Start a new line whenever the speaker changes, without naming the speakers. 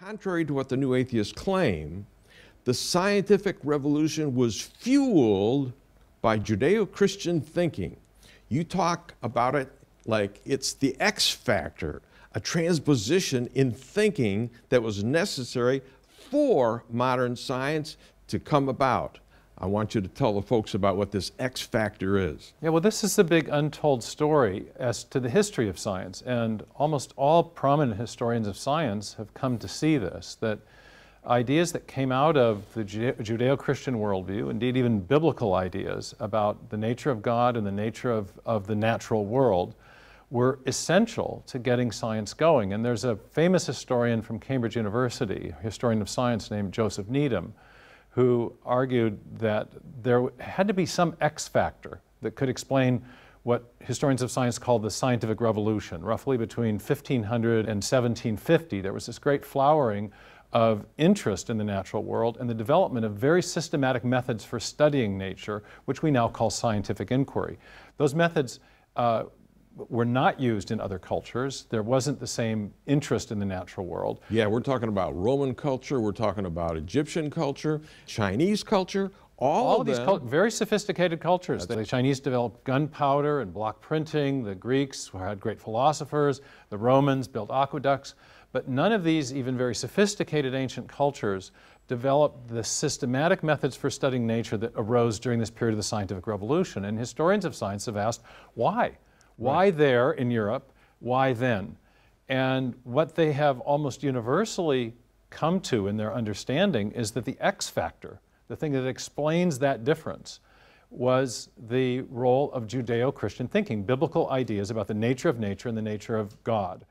Contrary to what the new atheists claim, the scientific revolution was fueled by Judeo Christian thinking. You talk about it like it's the X factor, a transposition in thinking that was necessary for modern science to come about. I want you to tell the folks about what this X factor is.
Yeah, well, this is the big untold story as to the history of science. And almost all prominent historians of science have come to see this that ideas that came out of the Judeo Christian worldview, indeed, even biblical ideas about the nature of God and the nature of, of the natural world, were essential to getting science going. And there's a famous historian from Cambridge University, a historian of science named Joseph Needham who argued that there had to be some X factor that could explain what historians of science call the scientific revolution. Roughly between 1500 and 1750, there was this great flowering of interest in the natural world and the development of very systematic methods for studying nature, which we now call scientific inquiry. Those methods uh, were not used in other cultures. There wasn't the same interest in the natural world.
Yeah, we're talking about Roman culture, we're talking about Egyptian culture, Chinese culture, all,
all
of,
these very sophisticated cultures. The Chinese developed gunpowder and block printing. The Greeks had great philosophers. The Romans built aqueducts. But none of these, even very sophisticated ancient cultures, developed the systematic methods for studying nature that arose during this period of the scientific revolution. And historians of science have asked, why? Why right. there in Europe? Why then? And what they have almost universally come to in their understanding is that the X factor, the thing that explains that difference, was the role of Judeo Christian thinking, biblical ideas about the nature of nature and the nature of God.